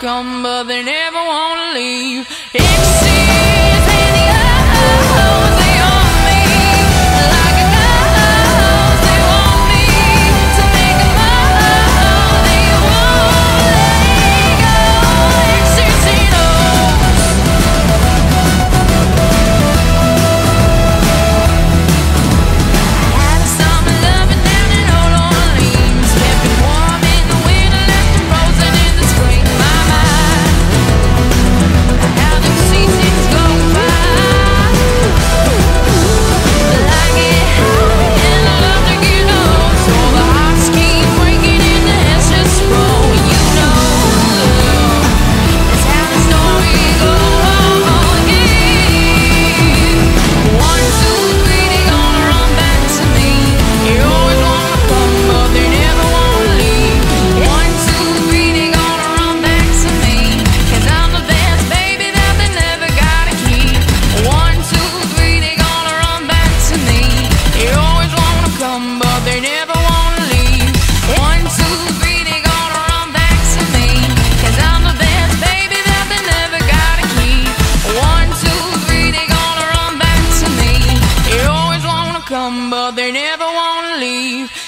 come, but they never wanna leave. come, but they never wanna leave.